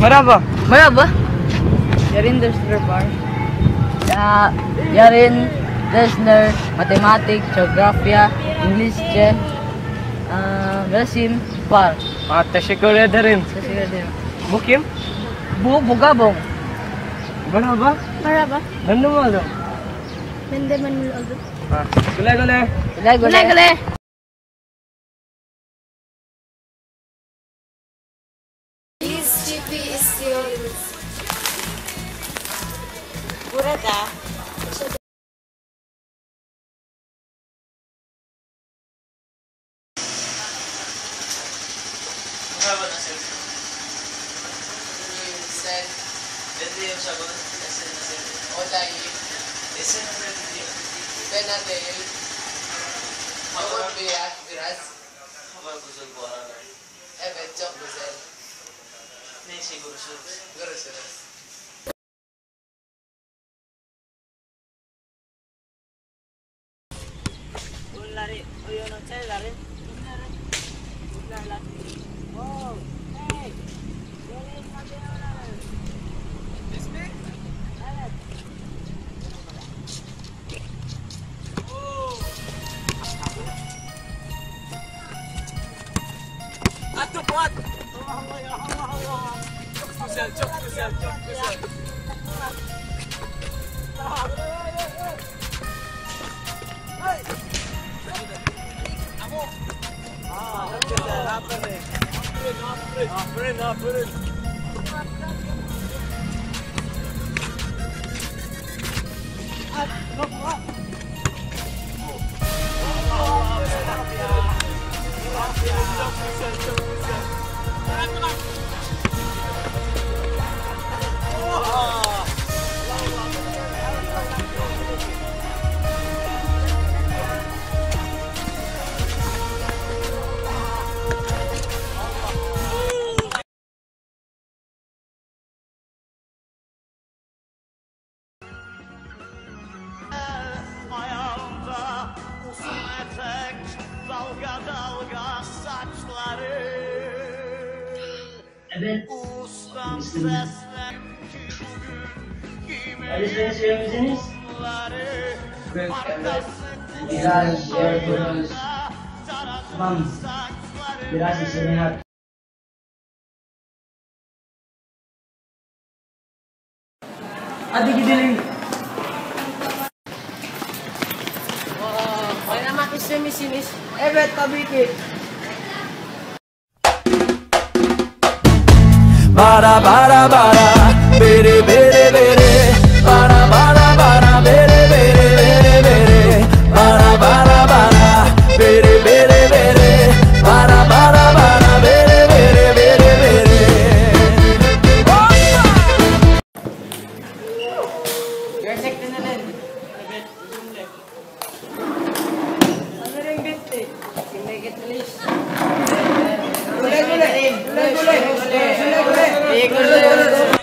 Maraba. Maraba? Yarin Dresner Bar. Ya, Yarin Dresner, Mathematics, Geografia, English, Gen, uh, Brasim, Par. Ah, teşekkür ederim. Kasi din. Bu kim? Bu, Bugabong. Maraba. Maraba. Nandun mo alo. Nande Manuel Aldo. Ah, gulay gulay. Gulay, gulay. Gule, gule. istiyoruz. Burada Evet çok güzel. Pwede yung sagot. Lesen na sir. Olay. Lesen na sir. Benadel. Hawag biyak. Biras. Hawag gusto güzel, çok güzel, çok güzel. Aa, aferin. Aferin, aferin. Aferin, aferin. dalga dalga saçları Evet. Ustam sesler ki bugün kime söylemişsiniz? Biraz yer şey koyuyoruz. Tamam. Biraz şey işini. Hadi gidelim. Eşli? Evet tabii ki. Bara bara bara Biri biri biri Bara bara bara Biri biri biri Bara bara bara Biri biri biri Bara Gerçekten önemli एक मिनट